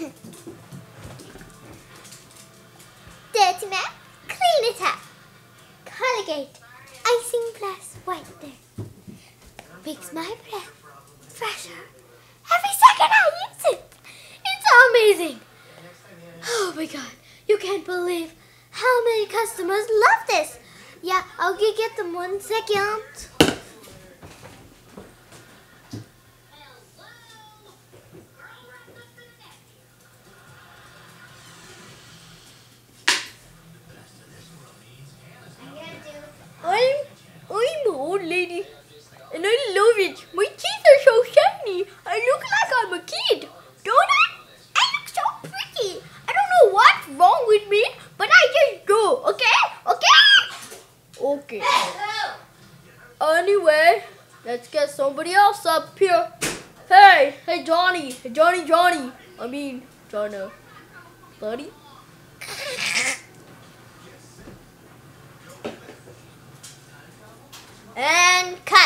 Dirty man, clean it up. Colgate, icing plus whitener. Makes my breath fresher. Every second I use it. It's amazing. Oh my god, you can't believe how many customers love this. Yeah, I'll get them one second. Love it. My teeth are so shiny. I look like I'm a kid, don't I? I look so pretty. I don't know what's wrong with me, but I just go. Okay, okay, okay. Anyway, let's get somebody else up here. Hey, hey Johnny, hey Johnny, Johnny. I mean, Johnny, buddy. And cut.